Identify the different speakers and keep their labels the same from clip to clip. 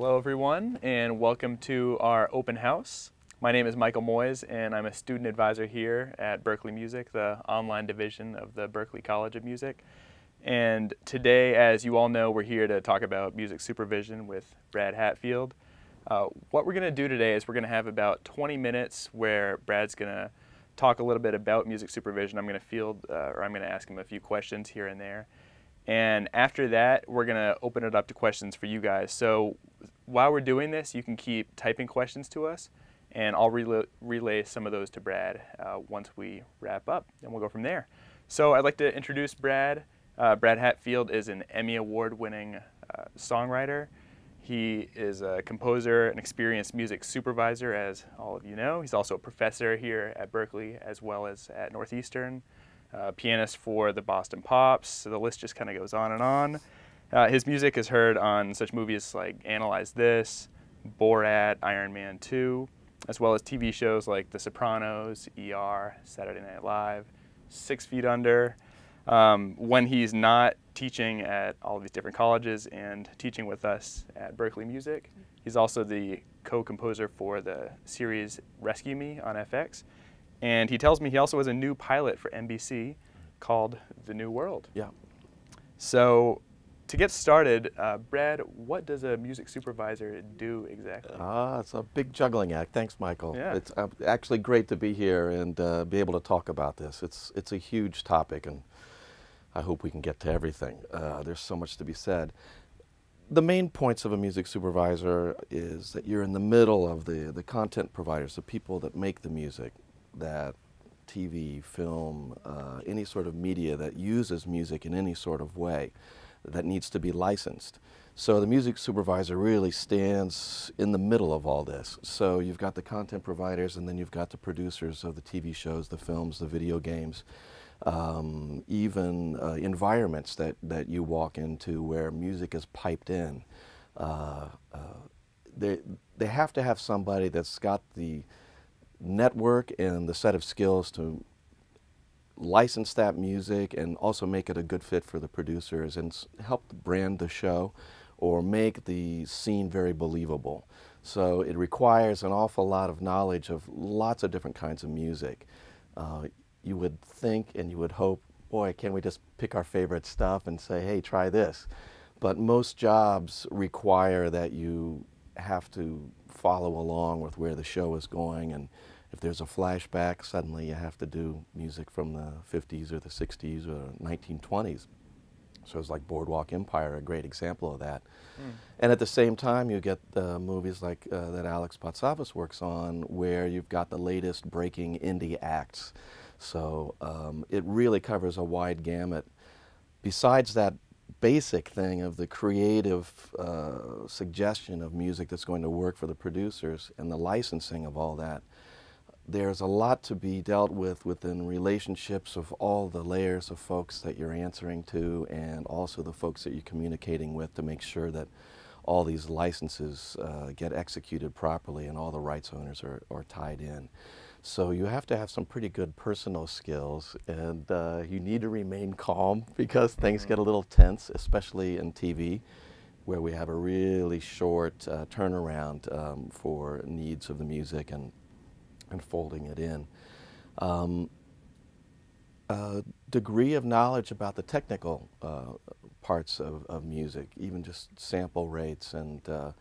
Speaker 1: Hello, everyone, and welcome to our open house. My name is Michael Moyes, and I'm a student advisor here at Berklee Music, the online division of the Berklee College of Music. And today, as you all know, we're here to talk about music supervision with Brad Hatfield. Uh, what we're going to do today is we're going to have about 20 minutes where Brad's going to talk a little bit about music supervision. I'm going to field, uh, or I'm going to ask him a few questions here and there. And after that, we're going to open it up to questions for you guys. So while we're doing this, you can keep typing questions to us, and I'll relay, relay some of those to Brad uh, once we wrap up, and we'll go from there. So I'd like to introduce Brad. Uh, Brad Hatfield is an Emmy Award winning uh, songwriter. He is a composer, an experienced music supervisor, as all of you know. He's also a professor here at Berklee as well as at Northeastern uh, pianist for the Boston Pops. So the list just kind of goes on and on. Uh, his music is heard on such movies like Analyze This, Borat, Iron Man 2, as well as TV shows like The Sopranos, ER, Saturday Night Live, Six Feet Under. Um, when he's not teaching at all of these different colleges and teaching with us at Berklee Music, he's also the co-composer for the series Rescue Me on FX and he tells me he also has a new pilot for NBC called The New World.
Speaker 2: Yeah.
Speaker 1: So to get started, uh, Brad, what does a music supervisor do exactly?
Speaker 2: Ah, it's a big juggling act. Thanks, Michael.
Speaker 1: Yeah.
Speaker 2: It's uh, actually great to be here and uh, be able to talk about this. It's, it's a huge topic, and I hope we can get to everything. Uh, there's so much to be said. The main points of a music supervisor is that you're in the middle of the, the content providers, the people that make the music, that TV, film, uh, any sort of media that uses music in any sort of way that needs to be licensed. So the music supervisor really stands in the middle of all this. So you've got the content providers and then you've got the producers of the TV shows, the films, the video games, um, even uh, environments that, that you walk into where music is piped in. Uh, uh they, they have to have somebody that's got the network and the set of skills to license that music and also make it a good fit for the producers and help brand the show or make the scene very believable. So it requires an awful lot of knowledge of lots of different kinds of music. Uh, you would think and you would hope, boy, can we just pick our favorite stuff and say, hey, try this. But most jobs require that you have to follow along with where the show is going and if there's a flashback, suddenly you have to do music from the 50s or the 60s or 1920s. So it's like Boardwalk Empire, a great example of that. Mm. And at the same time, you get uh, movies like uh, that Alex Patsavas works on, where you've got the latest breaking indie acts. So um, it really covers a wide gamut. Besides that basic thing of the creative uh, suggestion of music that's going to work for the producers and the licensing of all that, there's a lot to be dealt with within relationships of all the layers of folks that you're answering to and also the folks that you're communicating with to make sure that all these licenses uh, get executed properly and all the rights owners are, are tied in. So you have to have some pretty good personal skills and uh, you need to remain calm because things get a little tense, especially in TV where we have a really short uh, turnaround um, for needs of the music and and folding it in. Um, a degree of knowledge about the technical uh, parts of, of music, even just sample rates and uh,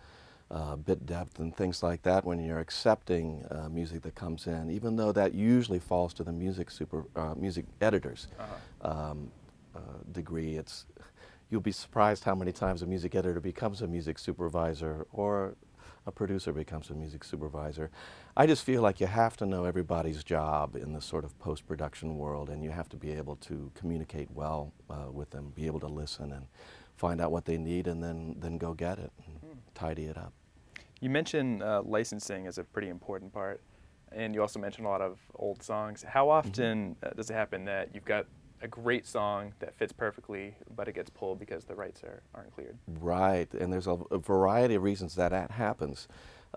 Speaker 2: uh, bit depth and things like that when you're accepting uh, music that comes in, even though that usually falls to the music super uh, music editors -huh. um, uh, degree. It's you'll be surprised how many times a music editor becomes a music supervisor or a producer becomes a music supervisor. I just feel like you have to know everybody's job in the sort of post-production world and you have to be able to communicate well uh, with them, be able to listen and find out what they need and then, then go get it and mm. tidy it up.
Speaker 1: You mentioned uh, licensing as a pretty important part and you also mentioned a lot of old songs. How mm-hmm. often mm -hmm. does it happen that you've got a great song that fits perfectly, but it gets pulled because the rights are, aren't cleared.
Speaker 2: Right, and there's a, a variety of reasons that that happens.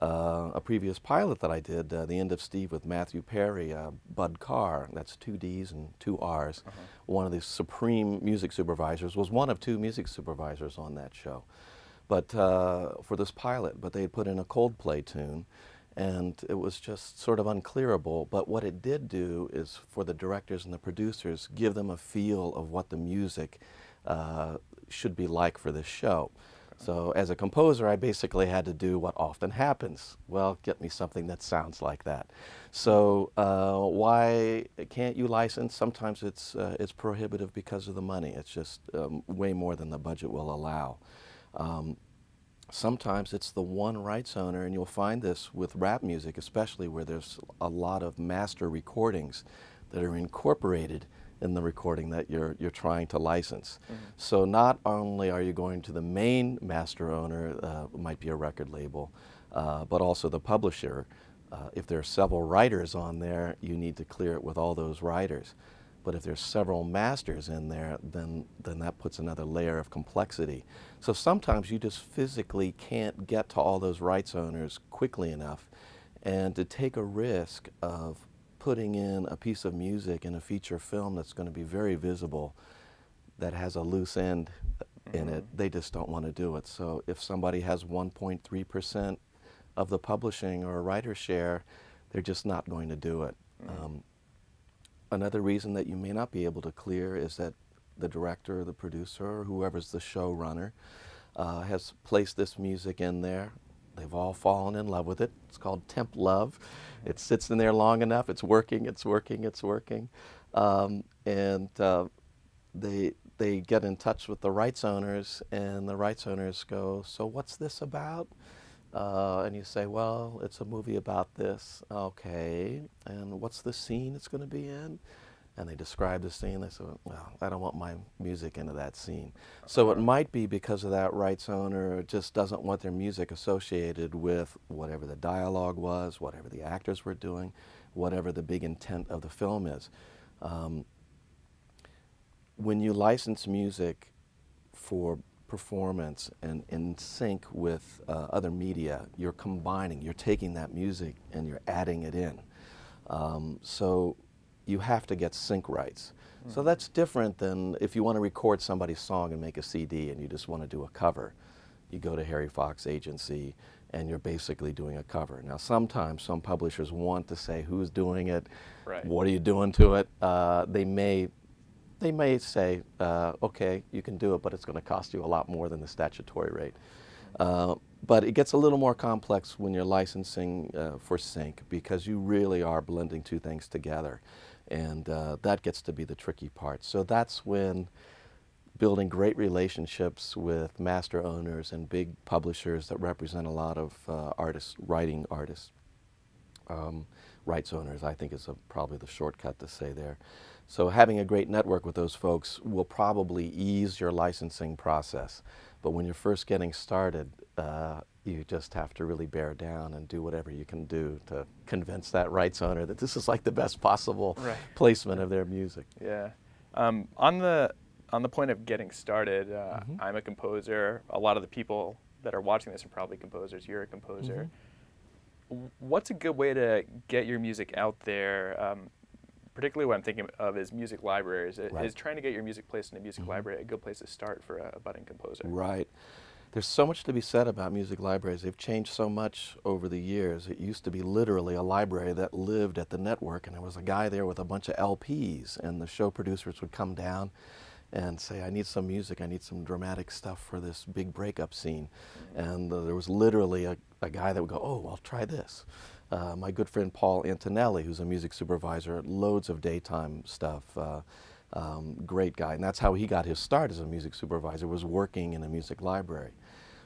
Speaker 2: Uh, a previous pilot that I did, uh, The End of Steve with Matthew Perry, uh, Budd Carr, that's two D's and two R's, -huh. one of the supreme music supervisors, was one of two music supervisors on that show. but uh, for this pilot, but they had put in a Coldplay tune, and it was just sort of unclearable. But what it did do is for the directors and the producers give them a feel of what the music uh, should be like for this show. So as a composer, I basically had to do what often happens. Well, get me something that sounds like that. So uh, why can't you license? Sometimes it's, uh, it's prohibitive because of the money. It's just um, way more than the budget will allow. Um, sometimes it's the one rights owner, and you'll find this with rap music, especially where there's a lot of master recordings that are incorporated in the recording that you're, you're trying to license. Mm -hmm. So not only are you going to the main master owner, uh, might be a record label, uh, but also the publisher. Uh, if there are several writers on there, you need to clear it with all those writers. But if there's several masters in there, then, then that puts another layer of complexity. So sometimes you just physically can't get to all those rights owners quickly enough. And to take a risk of putting in a piece of music in a feature film that's going to be very visible, that has a loose end in it, mm-hmm. they just don't want to do it. So if somebody has 1.3% of the publishing or a writer share, they're just not going to do it. Mm. Um, another reason that you may not be able to clear is that the director or the producer or whoever's the showrunner uh, has placed this music in there They've all fallen in love with it. It's called temp love. It sits in there long enough. It's working. It's working. It's working. Um, and uh, they they get in touch with the rights owners, and the rights owners go, "So what's this about?" Uh, and you say, "Well, it's a movie about this." Okay. And what's the scene it's going to be in? and they describe the scene. They said, well, I don't want my music into that scene. So it might be because of that rights owner just doesn't want their music associated with whatever the dialogue was, whatever the actors were doing, whatever the big intent of the film is. Um, when you license music for performance and in sync with uh, other media, you're combining, you're taking that music and you're adding it in. Um, so you have to get sync rights. Mm. So hmm. that's different than if you want to record somebody's song and make a CD and you just want to do a cover. You go to Harry Fox Agency and you're basically doing a cover. Now sometimes some publishers want to say who's doing it, right. what are you doing to it. Uh, they may they may say, uh, okay, you can do it, but it's going to cost you a lot more than the statutory rate. Uh, but it gets a little more complex when you're licensing uh, for sync because you really are blending two things together. And uh, that gets to be the tricky part. So that's when building great relationships with master owners and big publishers that represent a lot of uh, artists, writing artists, um, rights owners, I think is a, probably the shortcut to say there. So having a great network with those folks will probably ease your licensing process. But when you're first getting started, uh, you just have to really bear down and do whatever you can do to convince that rights owner that this is like the best possible right. placement of their music.
Speaker 1: Yeah. Um, on the on the point of getting started, uh, mm-hmm. I'm a composer. A lot of the people that are watching this are probably composers. You're a composer. Mm-hmm. What's a good way to get your music out there? Um, particularly what I'm thinking of is music libraries. Right. Is trying to get your music placed in a music mm-hmm. library a good place to start for a, a budding composer?
Speaker 2: Right. There's so much to be said about music libraries. They've changed so much over the years. It used to be literally a library that lived at the network, and there was a guy there with a bunch of LPs, and the show producers would come down and say, I need some music, I need some dramatic stuff for this big breakup scene. And uh, there was literally a, a, guy that would go, oh, I'll try this. Uh, my good friend Paul Antonelli, who's a music supervisor, loads of daytime stuff. Uh, um, great guy, and that's how he got his start as a music supervisor, was working in a music library.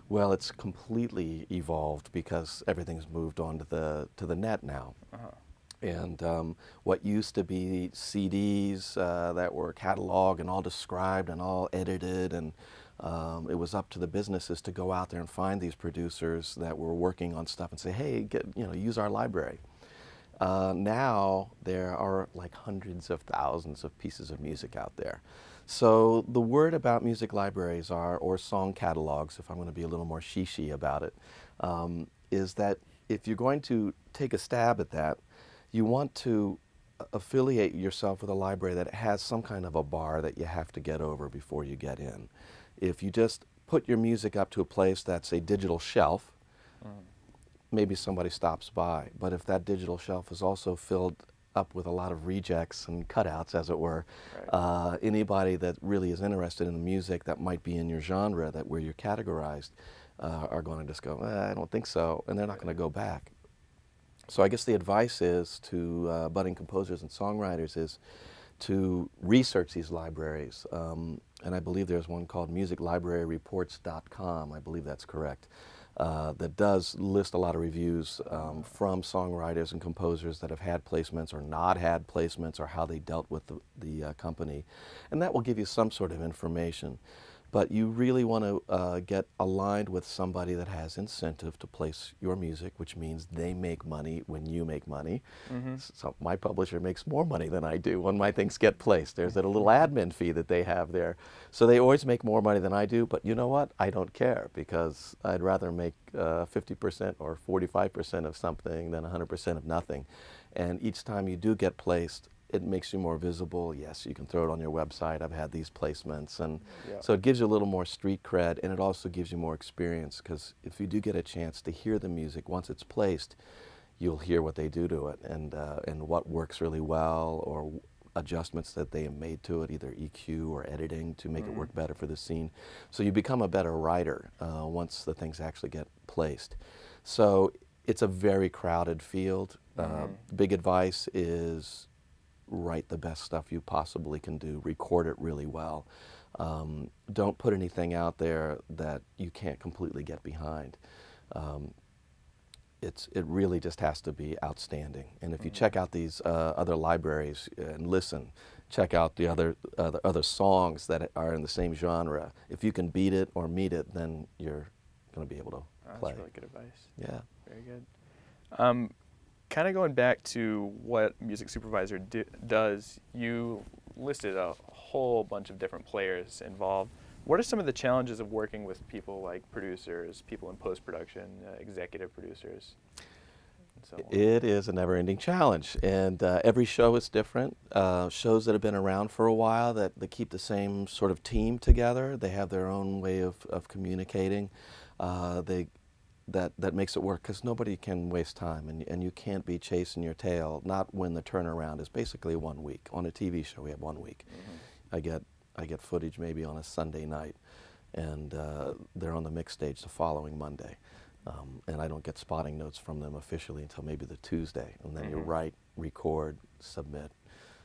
Speaker 2: Well, it's completely evolved because everything's moved on to the, to the net now. Uh -huh. And um, what used to be CDs uh, that were cataloged and all described and all edited, and um, it was up to the businesses to go out there and find these producers that were working on stuff and say, hey, get, you know, use our library. Uh, now there are like hundreds of thousands of pieces of music out there. So the word about music libraries are, or song catalogs, if I'm going to be a little more shishi about it, um, is that if you're going to take a stab at that, you want to affiliate yourself with a library that has some kind of a bar that you have to get over before you get in. If you just put your music up to a place that's a digital shelf,
Speaker 1: Mm.
Speaker 2: maybe somebody stops by. But if that digital shelf is also filled up with a lot of rejects and cutouts, as it were,
Speaker 1: Right.
Speaker 2: uh, anybody that really is interested in the music that might be in your genre, that where you're categorized, uh, are going to just go, eh, I don't think so, and they're not going to go back. So I guess the advice is to uh, budding composers and songwriters is to research these libraries. Um, and I believe there's one called musiclibraryreports.com, I believe that's correct, uh, that does list a lot of reviews um, from songwriters and composers that have had placements or not had placements or how they dealt with the, the uh, company. And that will give you some sort of information. But you really want to uh, get aligned with somebody that has incentive to place your music, which means they make money when you make money.
Speaker 1: Mm-hmm.
Speaker 2: So my publisher makes more money than I do when my things get placed. There's a little admin fee that they have there. So they always make more money than I do, but you know what? I don't care because I'd rather make uh, 50% or 45% of something than 100% of nothing. And each time you do get placed, it makes you more visible. Yes, you can throw it on your website. I've had these placements. And
Speaker 1: Yeah.
Speaker 2: so it gives you a little more street cred and it also gives you more experience because if you do get a chance to hear the music once it's placed, you'll hear what they do to it and, uh, and what works really well or adjustments that they have made to it, either EQ or editing to make it work better for the scene. So you become a better writer uh, once the things actually get placed. So it's a very crowded field. Uh, big advice is write the best stuff you possibly can do, record it really well. Um, don't put anything out there that you can't completely get behind. Um, it's, it really just has to be outstanding. And if you check out these uh, other libraries and listen, check out the other, uh, the other songs that are in the same genre. If you can beat it or meet it, then you're going to be able to
Speaker 1: Oh, That's
Speaker 2: play.
Speaker 1: really good advice.
Speaker 2: Yeah.
Speaker 1: Very good. Um, kind of going back to what music supervisor di- does, you listed a whole bunch of different players involved. What are some of the challenges of working with people like producers, people in post production, uh, executive producers? so?
Speaker 2: It is a never-ending challenge, and uh, every show is different. Uh, shows that have been around for a while that, that keep the same sort of team together. They have their own way of, of communicating. Uh, they that that makes it work because nobody can waste time, and and you can't be chasing your tail. Not when the turnaround is basically one week. On a TV show, we have one week. I get I get footage maybe on a Sunday night, and uh, they're on the mix stage the following Monday. Um, and I don't get spotting notes from them officially until maybe the Tuesday. And then you
Speaker 1: Mhm.
Speaker 2: write, record, submit,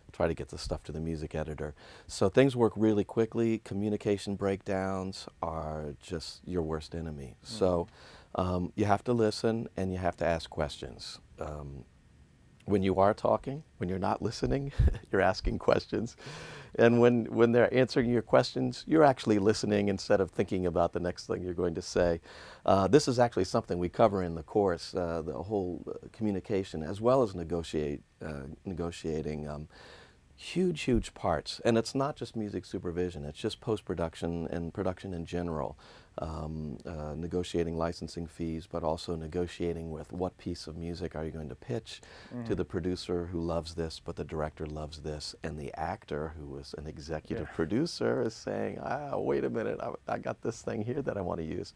Speaker 2: try to get the stuff to the music editor. So things work really quickly. Communication breakdowns are just your worst enemy. So um, you have to listen and you have to ask questions. Um, when you are talking, when you're not listening, you're asking questions. And when, when they're answering your questions, you're actually listening instead of thinking about the next thing you're going to say. Uh, this is actually something we cover in the course, uh, the whole uh, communication as well as negotiate, uh, negotiating. Um, huge, huge parts. And it's not just music supervision, it's just post production and production in general. Um, uh, negotiating licensing fees, but also negotiating with what piece of music are you going to pitch to the producer who loves this, but the director loves this, and the actor who is an executive
Speaker 1: Yeah.
Speaker 2: producer is saying, ah, wait a minute, I, I got this thing here that I want to use.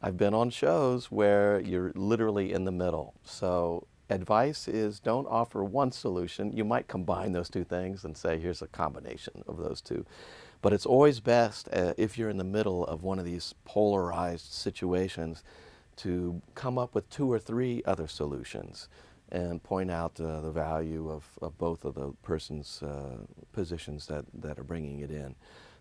Speaker 2: I've been on shows where you're literally in the middle. So advice is don't offer one solution. You might combine those two things and say, here's a combination of those two. But it's always best uh, if you're in the middle of one of these polarized situations to come up with two or three other solutions and point out uh, the value of, of both of the person's uh, positions that, that are bringing it in.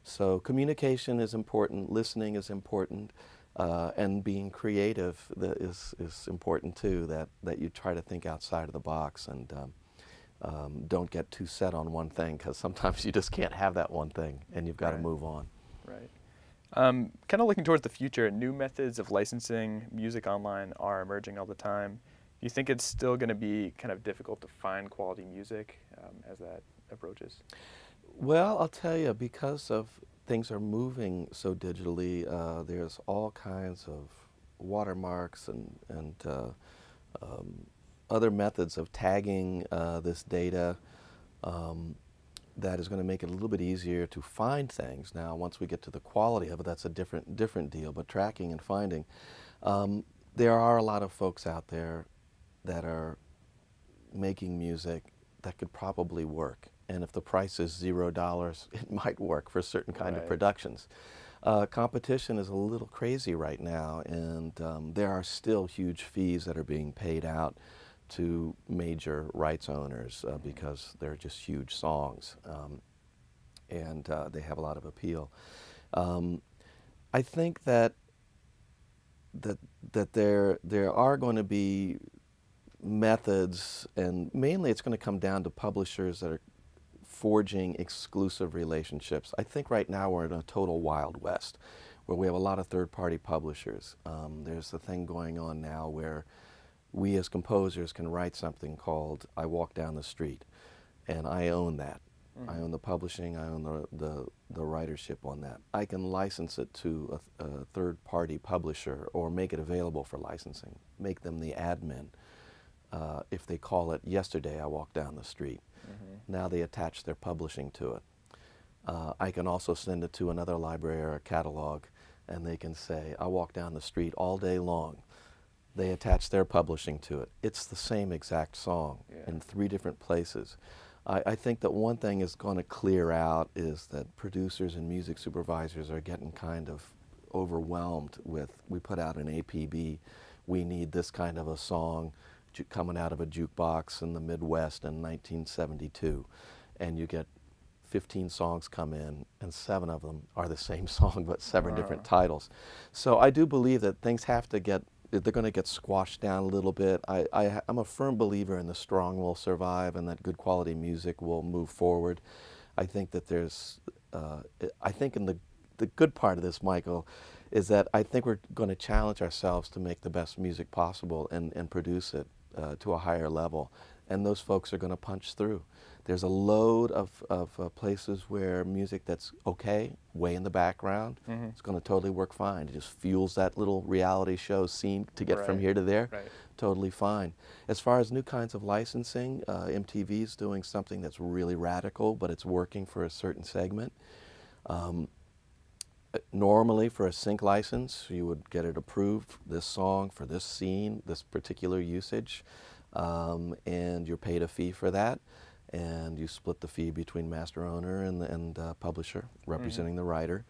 Speaker 2: So communication is important, listening is important, uh, and being creative is, is important too, that, that you try to think outside of the box and um, um, don't get too set on one thing because sometimes you just can't have that one thing and you've got to
Speaker 1: Right.
Speaker 2: move on.
Speaker 1: Right. Um, kind of looking towards the future, new methods of licensing music online are emerging all the time. Do you think it's still going to be kind of difficult to find quality music um, as that approaches?
Speaker 2: Well, I'll tell you, because of things are moving so digitally, uh, there's all kinds of watermarks and, and uh, um, other methods of tagging uh, this data. Um, that is going to make it a little bit easier to find things. Now, once we get to the quality of it, that's a different different deal. But tracking and finding, um, there are a lot of folks out there that are making music that could probably work. And if the price is zero dollars, it might work for certain kind
Speaker 1: Right.
Speaker 2: of productions. Uh, competition is a little crazy right now, and um, there are still huge fees that are being paid out to major rights owners uh, because they're just huge songs, um, and uh, they have a lot of appeal. Um, I think that that that there there are going to be methods, and mainly it's going to come down to publishers that are forging exclusive relationships. I think right now we're in a total wild west, where we have a lot of third-party publishers. Um, there's a thing going on now where we as composers can write something called "I Walk Down the Street," and I own that. I own the publishing. I own the, the the writership on that. I can license it to a, a third-party publisher or make it available for licensing. Make them the admin. Uh, if they call it "Yesterday I Walked Down the Street," now they attach their publishing to it. Uh, I can also send it to another library or a catalog, and they can say, "I walk down the street all day long." They attach their publishing to it. It's the same exact song
Speaker 1: Yeah.
Speaker 2: in three different places. I, I think that one thing is going to clear out is that producers and music supervisors are getting kind of overwhelmed with we put out an APB, we need this kind of a song coming out of a jukebox in the Midwest in 1972, and you get 15 songs come in, and seven of them are the same song but seven different titles. So I do believe that things have to get they're going to get squashed down a little bit. I, I, I'm a firm believer in the strong will survive and that good quality music will move forward. I think that there's, uh, I think in the, the good part of this, Michael, is that I think we're going to challenge ourselves to make the best music possible and, and produce it uh, to a higher level. And those folks are going to punch through. There's a load of, of uh, places where music that's okay, way in the background,
Speaker 1: Mhm.
Speaker 2: it's going to totally work fine. It just fuels that little reality show scene to get from here to there.
Speaker 1: Right.
Speaker 2: Totally fine. As far as new kinds of licensing, uh, MTV is doing something that's really radical, but it's working for a certain segment. Um, normally, for a sync license, you would get it approved, this song for this scene, this particular usage, um, and you're paid a fee for that. And you split the fee between master owner and, and uh, publisher, representing the writer,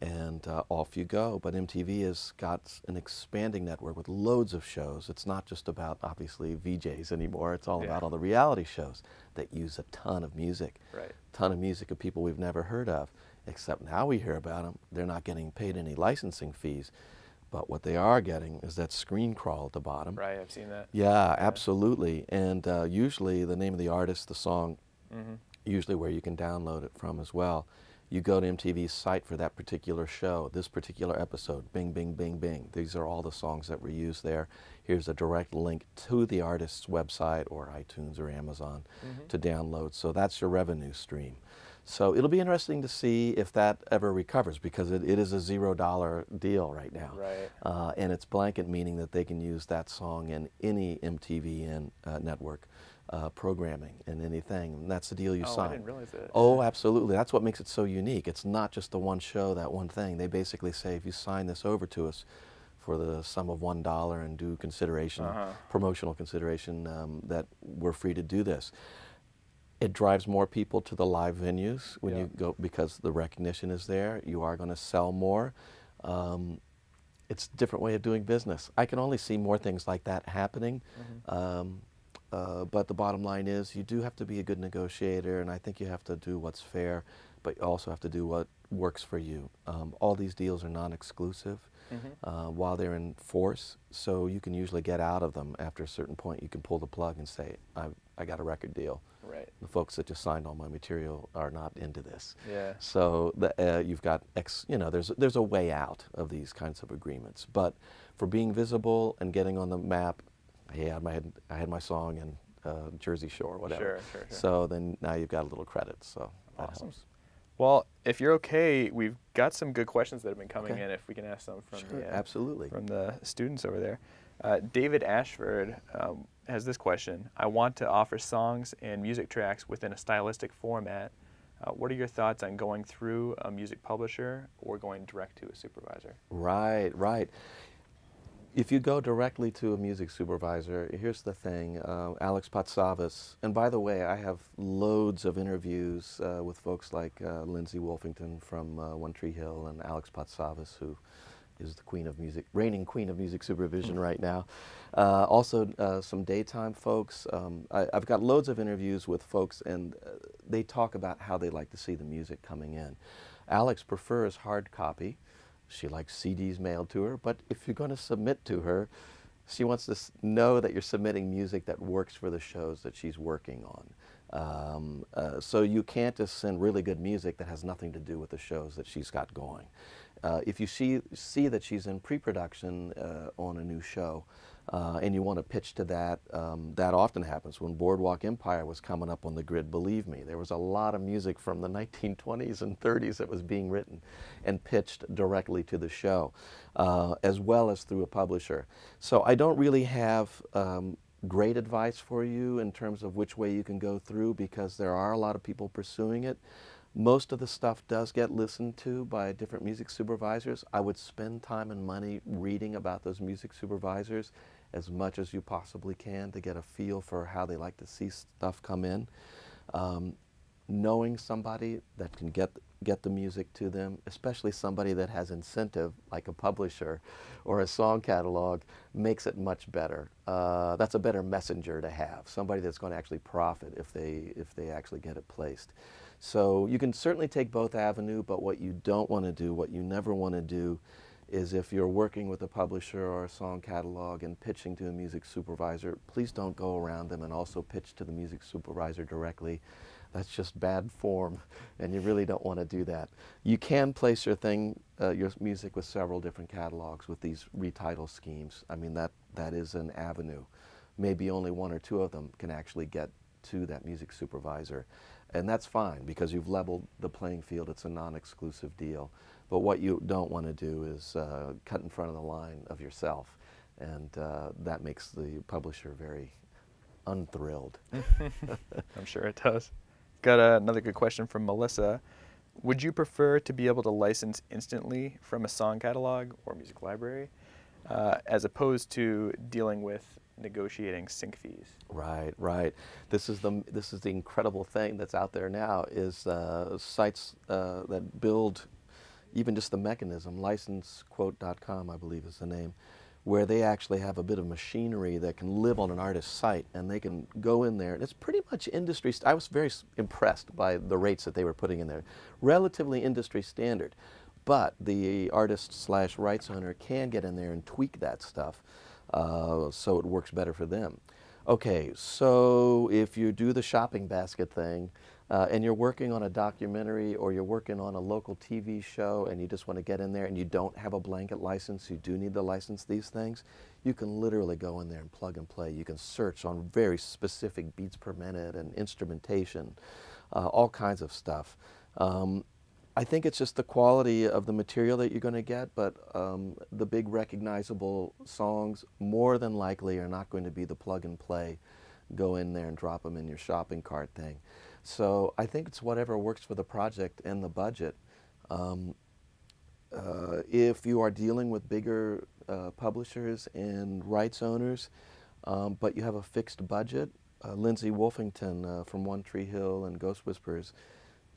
Speaker 2: and uh, off you go. But MTV has got an expanding network with loads of shows. It's not just about, obviously, VJs anymore. It's all
Speaker 1: Yeah.
Speaker 2: about all the reality shows that use a ton of music
Speaker 1: Right.
Speaker 2: ton of music of people we've never heard of. Except now we hear about them, they're not getting paid any licensing fees. But what they are getting is that screen crawl at the bottom.
Speaker 1: Right. I've seen that.
Speaker 2: Yeah, absolutely. And uh, usually the name of the artist, the song,
Speaker 1: Mm-hmm.
Speaker 2: usually where you can download it from as well. You go to MTV's site for that particular show, this particular episode, bing, bing, bing, bing. These are all the songs that were used there. Here's a direct link to the artist's website or iTunes or Amazon
Speaker 1: Mhm.
Speaker 2: to download. So that's your revenue stream. So it'll be interesting to see if that ever recovers because it, it is a zero dollar deal right now.
Speaker 1: Right.
Speaker 2: Uh, and it's blanket, meaning that they can use that song in any MTVN uh, network uh, programming and anything. And that's the deal you
Speaker 1: oh,
Speaker 2: sign.
Speaker 1: I didn't realize that.
Speaker 2: Oh, absolutely. That's what makes it so unique. It's not just the one show, that one thing. They basically say if you sign this over to us for the sum of one dollar and due consideration,
Speaker 1: Uh-huh.
Speaker 2: promotional consideration, um, that we're free to do this. It drives more people to the live venues when
Speaker 1: Yeah.
Speaker 2: you go because the recognition is there. You are going to sell more. Um, it's a different way of doing business. I can only see more things like that happening.
Speaker 1: Mhm.
Speaker 2: Um, uh, but the bottom line is you do have to be a good negotiator, and I think you have to do what's fair, but you also have to do what works for you. Um, all these deals are non-exclusive
Speaker 1: Mhm.
Speaker 2: uh, while they're in force, so you can usually get out of them after a certain point. You can pull the plug and say, I, I got a record deal.
Speaker 1: Right.
Speaker 2: The folks that just signed all my material are not into this.
Speaker 1: Yeah.
Speaker 2: So the, uh, you've got ex, you know, there's there's a way out of these kinds of agreements. But for being visible and getting on the map, hey, I had my I had my song in uh, Jersey Shore, whatever.
Speaker 1: Sure, sure, sure.
Speaker 2: So then now you've got a little credit. So that
Speaker 1: Awesome.
Speaker 2: helps.
Speaker 1: Well, if you're okay, we've got some good questions that have been coming
Speaker 2: Okay.
Speaker 1: in. If we can ask some from
Speaker 2: Sure,
Speaker 1: the uh,
Speaker 2: absolutely.
Speaker 1: from the students over there. Uh, David Ashford um, has this question: I want to offer songs and music tracks within a stylistic format. Uh, what are your thoughts on going through a music publisher or going direct to a supervisor?
Speaker 2: Right, right. If you go directly to a music supervisor, here's the thing, uh, Alex Patsavas, and by the way, I have loads of interviews uh, with folks like uh, Lindsay Wolfington from uh, One Tree Hill and Alex Patsavas, who is the queen of music, reigning queen of music supervision right now. Uh, also, uh, some daytime folks. Um, I, have got loads of interviews with folks, and uh, they talk about how they like to see the music coming in. Alex prefers hard copy. She likes CDs mailed to her, but if you're going to submit to her, she wants to know that you're submitting music that works for the shows that she's working on. Um, uh, so you can't just send really good music that has nothing to do with the shows that she's got going. Uh, if you see, see that she's in pre-production uh, on a new show uh, and you want to pitch to that, um, that often happens. When Boardwalk Empire was coming up on the grid, believe me, there was a lot of music from the 1920s and 30s that was being written and pitched directly to the show, uh, as well as through a publisher. So I don't really have um, great advice for you in terms of which way you can go through because there are a lot of people pursuing it. Most of the stuff does get listened to by different music supervisors. I would spend time and money reading about those music supervisors as much as you possibly can to get a feel for how they like to see stuff come in. Um, knowing somebody that can get get the music to them, especially somebody that has incentive, like a publisher or a song catalog, makes it much better. Uh, that's a better messenger to have, somebody that's going to actually profit if they, if they actually get it placed. So you can certainly take both avenue, but what you don't want to do, what you never want to do, is if you're working with a publisher or a song catalog and pitching to a music supervisor, please don't go around them and also pitch to the music supervisor directly. That's just bad form, and you really don't want to do that. You can place your thing, uh, your music with several different catalogs with these retitle schemes. I mean, that, that is an avenue. Maybe only one or two of them can actually get to that music supervisor. And that's fine because you've leveled the playing field. It's a non-exclusive deal. But what you don't want to do is uh, cut in front of the line of yourself. And uh, that makes the publisher very unthrilled.
Speaker 1: I'm sure it does. Got uh, another good question from Melissa. Would you prefer to be able to license instantly from a song catalog or music library uh, as opposed to dealing with negotiating sync fees?
Speaker 2: Right, right. This is the this is the incredible thing that's out there now is uh, sites uh, that build even just the mechanism. Licensequote.com, I believe, is the name where they actually have a bit of machinery that can live on an artist's site and they can go in there. And it's pretty much industry. I was very impressed by the rates that they were putting in there. Relatively industry standard. But the artist slash rights owner can get in there and tweak that stuff uh, so it works better for them. Okay, so if you do the shopping basket thing, uh, and you're working on a documentary or you're working on a local TV show and you just want to get in there and you don't have a blanket license, you do need to license these things, you can literally go in there and plug and play. You can search on very specific beats per minute and instrumentation, uh, all kinds of stuff. Um, I think it's just the quality of the material that you're going to get, but um, the big recognizable songs more than likely are not going to be the plug and play, go in there and drop them in your shopping cart thing. So I think it's whatever works for the project and the budget. Um, uh, if you are dealing with bigger uh, publishers and rights owners, um, but you have a fixed budget, uh, Lindsay Wolfington uh, from One Tree Hill and Ghost Whispers,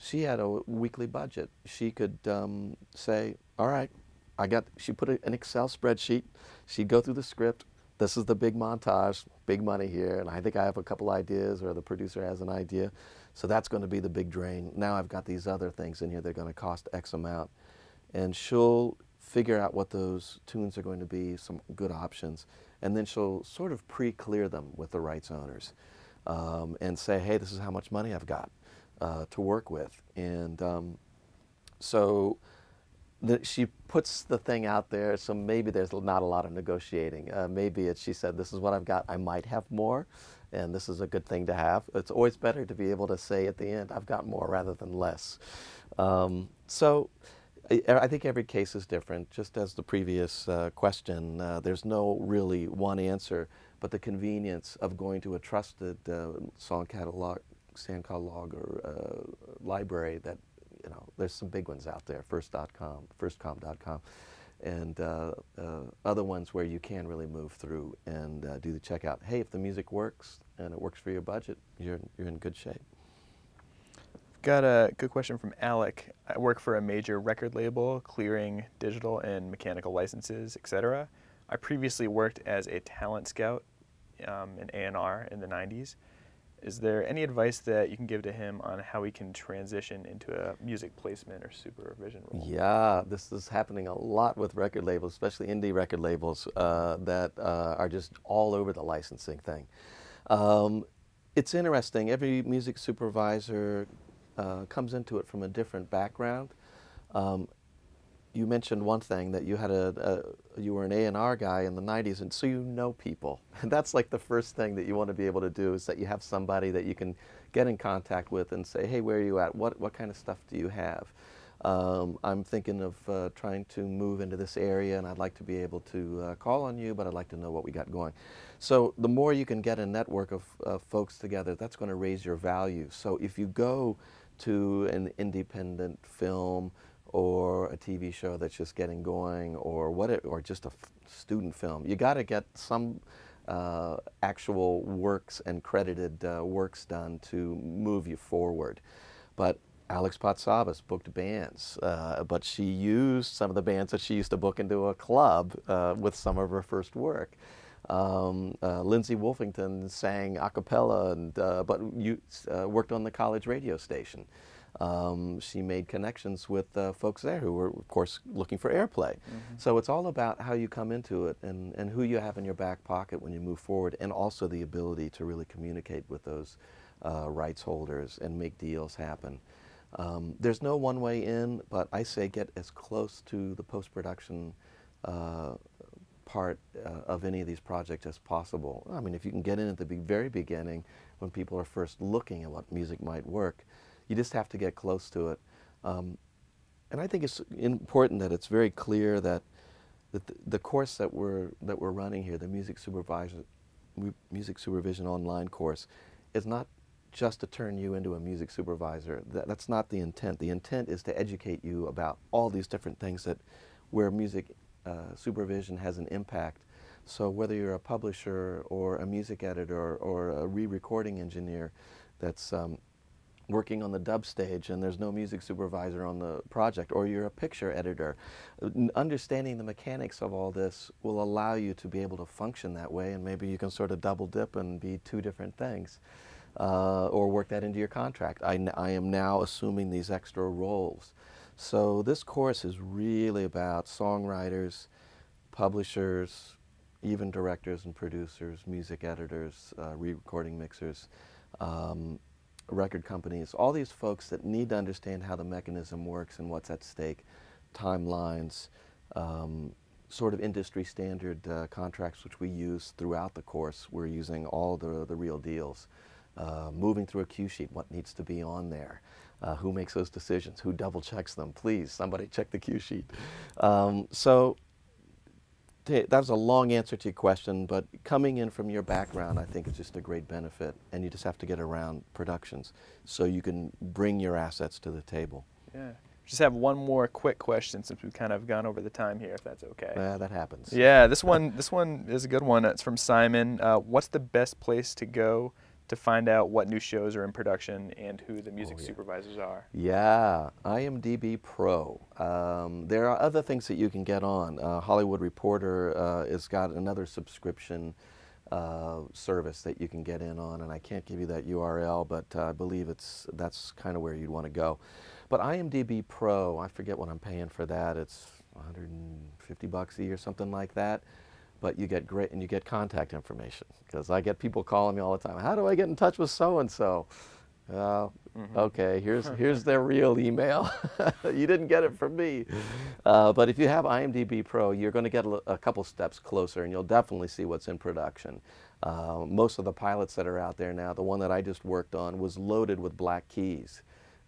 Speaker 2: she had a weekly budget. She could um, say, all right, I got, she put an Excel spreadsheet. She'd go through the script. This is the big montage, big money here, and I think I have a couple ideas, or the producer has an idea. So that's going to be the big drain. Now I've got these other things in here They're going to cost X amount. And she'll figure out what those tunes are going to be, some good options, and then she'll sort of pre-clear them with the rights owners um, and say, hey, this is how much money I've got uh, to work with. And um, so the, she puts the thing out there, so maybe there's not a lot of negotiating. Uh, maybe it's, she said, this is what I've got, I might have more and this is a good thing to have. It's always better to be able to say at the end, I've got more rather than less. Um, so I, I, think every case is different. Just as the previous uh, question, uh, there's no really one answer, but the convenience of going to a trusted uh, song catalog Log or uh, library that, you know, there's some big ones out there, first.com, firstcom.com, and uh, uh, other ones where you can really move through and do the checkout. Hey, if the music works and it works for your budget, you're, you're in good shape.
Speaker 1: Got a good question from Alec. I work for a major record label, clearing digital and mechanical licenses, etc. I previously worked as a talent scout um, in A&R in the 90s. Is there any advice that you can give to him on how he can transition into a music placement or supervision role?
Speaker 2: Yeah, this is happening a lot with record labels, especially indie record labels uh, that uh, are just all over the licensing thing. Um, it's interesting. Every music supervisor uh, comes into it from a different background. Um, you mentioned one thing that you had a, a you were an A&R guy in the 90s and so you know people. And that's like the first thing that you want to be able to do is that you have somebody that you can get in contact with and say hey where are you at? What what kind of stuff do you have? Um, I'm thinking of uh, trying to move into this area and I'd like to be able to uh, call on you but I'd like to know what we got going. So the more you can get a network of uh, folks together that's going to raise your value. So if you go to an independent film or a TV show that's just getting going or what it, or just a student film. You got to get some uh, actual works and credited uh, works done to move you forward. But Alex Patsavas booked bands, uh, but she used some of the bands that she used to book into a club uh, with some of her first work. Um, uh, Lindsay Wolfington sang a cappella, and, uh, but you, worked on the college radio station um, she made connections with uh, folks there who were, of course, looking for airplay. Mm -hmm. So it's all about how you come into it and, and who you have in your back pocket when you move forward, and also the ability to really communicate with those uh, rights holders and make deals happen. Um, there's no one way in, but I say get as close to the post production uh, part uh, of any of these projects as possible. I mean, if you can get in at the be very beginning when people are first looking at what music might work, you just have to get close to it. Um, and I think it's important that it's very clear that, that the, course that we're, that we're running here, the music, supervisor, music supervision online course, is not just to turn you into a music supervisor. That, that's not the intent. The intent is to educate you about all these different things that where music uh, supervision has an impact. So whether you're a publisher or a music editor or a re-recording engineer that's um, working on the dub stage and there's no music supervisor on the project, or you're a picture editor. Understanding the mechanics of all this will allow you to be able to function that way, and maybe you can sort of double dip and be two different things. Uh, or work that into your contract. I, I am now assuming these extra roles. So this course is really about songwriters, publishers, even directors and producers, music editors, uh, re-recording mixers, um, record companies, all these folks that need to understand how the mechanism works and what's at stake, timelines, um, sort of industry standard uh, contracts which we use throughout the course. We're using all the, the real deals. Uh, moving through a cue sheet, what needs to be on there, uh, who makes those decisions, who double checks them, please, somebody check the cue sheet. Um, so that was a long answer to your question, but coming in from your background, I think is just a great benefit, and you just have to get around productions so you can bring your assets to the table.
Speaker 1: Yeah. Just have one more quick question since we've kind of gone over the time here, if that's okay.
Speaker 2: Yeah, that happens.
Speaker 1: Yeah, this one, this one is a good one. It's from Simon. Uh, what's the best place to go to find out what new shows are in production and who the music oh, yeah. supervisors are.
Speaker 2: Yeah, IMDb Pro. Um, there are other things that you can get on. Uh, Hollywood Reporter uh, has got another subscription uh, service that you can get in on, and I can't give you that URL, but uh, I believe it's that's kind of where you'd want to go. But IMDb Pro, I forget what I'm paying for that. It's 150 bucks a year, something like that but you get great and you get contact information because I get people calling me all the time. How do I get in touch with so and so? mm -hmm. Okay, here's here's their real email. you didn't get it from me. Uh, but if you have IMDb Pro, you're going to get a, a, couple steps closer, and you'll definitely see what's in production. Uh, most of the pilots that are out there now, the one that I just worked on, was loaded with Black Keys.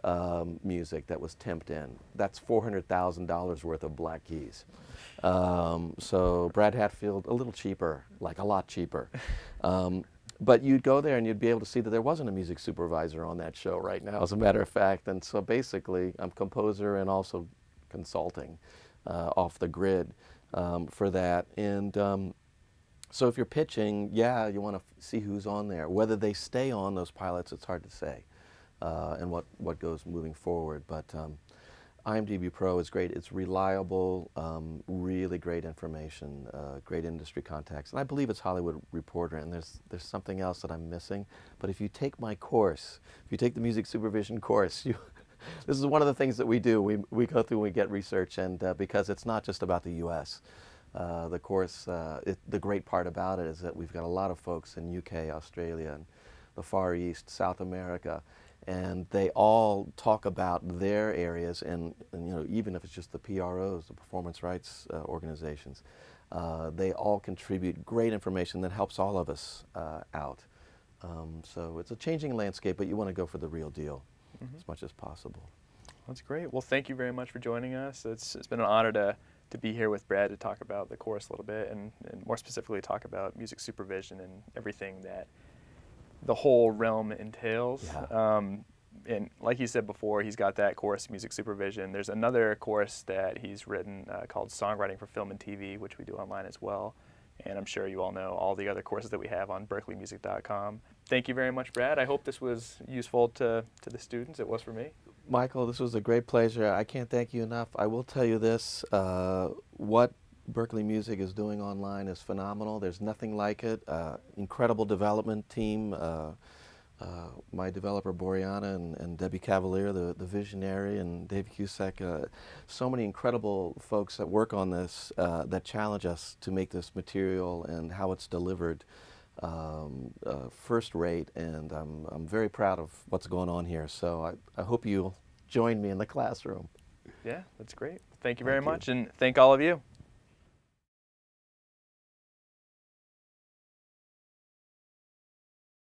Speaker 2: Um, music that was temped in. That's $400,000 worth of Black Keys. Um, so Brad Hatfield, a little cheaper, like a lot cheaper. Um, but you'd go there and you'd be able to see that there wasn't a music supervisor on that show right now, as a matter of fact. And so basically, I'm composer and also consulting uh, off the grid um, for that. And um, so if you're pitching, yeah, you want to see who's on there. Whether they stay on those pilots, it's hard to say, uh, and what, what goes moving forward. But um, IMDb Pro is great. It's reliable, um, really great information, uh, great industry contacts. And I believe it's Hollywood Reporter, and there's, there's something else that I'm missing. But if you take my course, if you take the music supervision course, you, this is one of the things that we do. We, we go through and we get research, and uh, because it's not just about the U.S. Uh, the course, uh, it, the great part about it is that we've got a lot of folks in UK, Australia, and the Far East, South America, and they all talk about their areas and, and, you know even if it's just the PROs, the performance rights uh, organizations, uh, they all contribute great information that helps all of us uh, out. Um, so it's a changing landscape, but you want to go for the real deal mm -hmm. as much as possible.
Speaker 1: That's great. Well, thank you very much for joining us. It's, it's been an honor to, to be here with Brad to talk about the course a little bit and, and more specifically talk about music supervision and everything that the whole realm entails. Yeah. Um, and like you said before, he's got that course, music supervision. There's another course that he's written uh, called Songwriting for Film and TV, which we do online as well. And I'm sure you all know all the other courses that we have on berkleemusic.com. Thank you very much, Brad. I hope this was useful to, to the students. It was for me.
Speaker 2: Michael, this was a great pleasure. I can't thank you enough. I will tell you this uh, what Berklee Music is doing online is phenomenal. There's nothing like it. Uh, incredible development team. Uh, uh, my developer Boreana and, and, Debbie Cavalier, the, the visionary, and Dave Kusek, uh, so many incredible folks that work on this uh, that challenge us to make this material and how it's delivered um, uh, first rate. And I'm, I'm very proud of what's going on here. So I, I hope you'll join me in the classroom.
Speaker 1: Yeah, that's great. Thank you very thank much, you. and thank all of you.